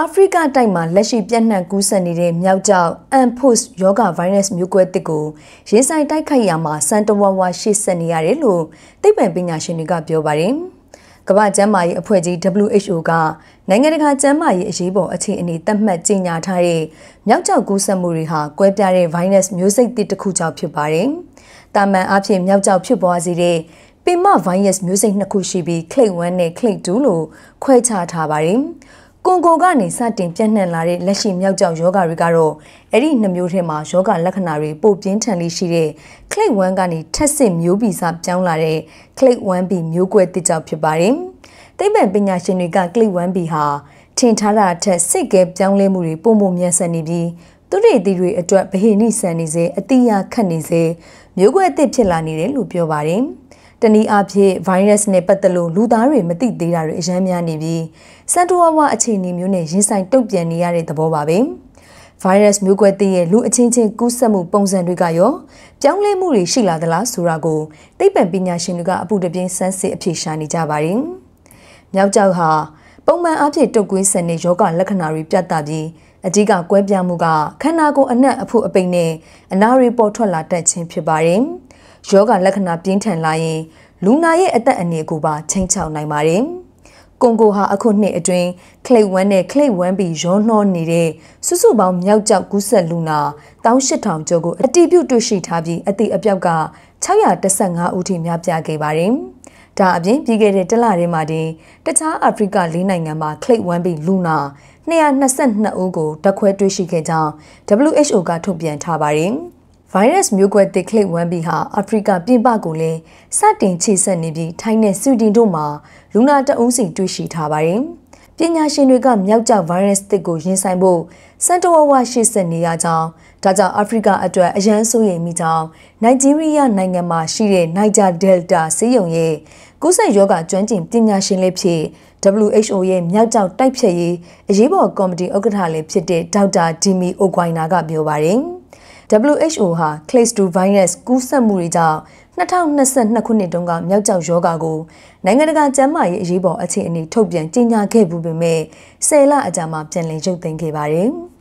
အာဖရိကတိုက်မှာလက်ရှိပြန့်နှံ့ကူးစက်နေတဲ့မြောက်ကျောက် Mpox ရောဂါဗိုင်းရပ်စ်မျိုးကွဲတစ်ကိုရေးဆိုင်တိုက်ခိုက်ရမှာစံတဝါဝါရှေ့ဆက်နေရတယ်လို့သိပ္ပံပညာရှင်တွေကပြောပါတယ်။ကမ္ဘာ့ကျန်းမာရေးအဖွဲ့ကြီး WHO ကနိုင်ငံတကာကျန်းမာရေးအရေးပေါ်အခြေအနေသတ်မှတ်ကြေညာထားတဲ့မြောက်ကျောက်ကူးစက်မှုတွေဟာကွဲပြားတဲ့ဗိုင်းရပ်စ်မျိုးစိတ်တစ်တစ်ခုကြောင့်ဖြစ်ပါတယ်။တာမန်အဖြစ်မြောက်ကျောက်ဖြစ်ပေါ်စေတဲ့ပင်မဗိုင်းရပ်စ်မျိုးစိတ်နှစ်ခုရှိပြီး clade 1နဲ့ clade 2လို့ခွဲခြားထားပါတယ်။ ကွန်ဂိုကနေစတင်ပြန့်နှံ့လာတဲ့လက်ရှိမြောက်ကျောက်ယောဂတွေကတော့အဲ့ဒီနှမျိုးထဲမှာယောဂလက္ခဏာတွေပိုပြင်းထန်လေးရှိတဲ့ clade 1ကနေထက်စစ်မျိုးဗီဇပြောင်းလာတဲ့ clade 1b မျိုးကွဲတစ်ကြောက်ဖြစ်ပါတယ်။သိပ္ပံပညာရှင်တွေက clade 1b ဟာထင်ထားတာထက်စိတ်ကဲပြောင်းလဲမှုတွေပုံမမြန်ဆန်နေပြီးသူတွေတီတွေအတွက်ဗဟိနိဆန်နေစေအတိအခတ်နေစေမျိုးကွဲအသစ်ဖြစ်လာနေတယ်လို့ပြောပါတယ်။ တနည်းအားဖြင့်ဗိုင်းရပ်စ်နဲ့ပတ်သက်လို့လူသားတွေမသိသေးတာတွေအများများနေပြီးစန်တိုဝါဝအခြေအနေမျိုးနဲ့ရင်ဆိုင်တုံ့ပြန်နေရတဲ့သဘောပါပဲ။ဗိုင်းရပ်စ်မျိုးကွဲသိရဲ့လူအချင်းချင်းကူးစက်မှုပုံစံတွေကရောပြောင်းလဲမှုတွေရှိလာသလားဆိုတာကိုသိပ္ပံပညာရှင်တွေကအပူတပြင်းစမ်းစစ်အဖြေရှာနေကြပါတယ်။မြောက်ကျောက်ဟာပုံမှန်အားဖြင့်တုတ်ကွေးဆန်တဲ့ယောဂလက္ခဏာတွေပြတ်တာပြီးအကြီးကကွဲပြားမှုကခန္ဓာကိုယ်အနက်အဖို့အပိန်နဲ့အနာတွေပေါ်ထွက်လာတတ်ခြင်းဖြစ်ပါတယ်။ ယောဂလက္ခဏာပြင်းထန်လာရင်လူနာရဲ့အသက်အန္တရာယ်ကိုပါချိန်ချောက်နိုင်ပါတယ်။ကွန်ဂိုဟာအခုနှစ်အတွင်းခလိတ်ဝမ်းနဲ့ခလိတ်ဝမ်းပြီးရောနှောနေတဲ့စုစုပေါင်းမြောက်ကျောက်ကူးဆက်လူနာ18000ကျော်ကိုအတိပြုတွေ့ရှိထားပြီးအတိအပြောက်က615ဦးထိများပြားခဲ့ပါတယ်။ဒါအပြင်ပြီးခဲ့တဲ့တလထဲမှာတင်တခြားအာဖရိက၄နိုင်ငံမှာခလိတ်ဝမ်းပြီးလူနာ222ဦးကိုဓာတ်ခွဲတွေ့ရှိခဲ့ကြောင်း WHO ကထုတ်ပြန်ထားပါတယ်။ ဗိုင်းရပ်စ်မျိုးကွဲတစ်ခလစ်ဝမ်ဘီဟာအာဖရိကပြင်ပကိုလည်းစတင်ခြေဆက်နေပြီးထိုင်းနဲ့ဆွီဒင်တို့မှာလူနာတအုပ်စီတွေ့ရှိထားပါတယ်။ပညာရှင်တွေကမြောက်ကျောက်ဗိုင်းရပ်စ်တစ်ကိုရင်ဆိုင်ဖို့စန်တဝဝရှေ့ဆက်နေရကြောင်းဒါကြောင့်အာဖရိကအတွက်အရန်ဆိုးရိမ်မိကြောင်းနိုင်ဂျီးရီးယားနိုင်ငံမှာရှိတဲ့နိုင်ဂျာဒယ်တာဆေးရုံရဲ့ကုသယောဂကျွမ်းကျင်ပညာရှင်လေးဖြစ် WHO ရဲ့မြောက်ကျောက်တိုက်ဖြတ်ရေးအရေးပေါ်ကော်မတီဥက္ကဋ္ဌလည်းဖြစ်တဲ့ဒေါက်တာဒီမီအိုကွိုင်နာကပြောပါတယ်။ WHO ဟာ Clade 2 virus ကူးစက်မှုတွေကြောင့်2022ခုနှစ်တုန်းကမြောက်ကျောက်ယောဂါကိုနိုင်ငံတကာကျန်းမာရေးအရေးပေါ်အခြေအနေထုတ်ပြန်ကြေညာခဲ့ပူပေမဲ့ဆယ်လအကြာမှာပြန်လည်ရုပ်သိမ်းခဲ့ပါတယ်။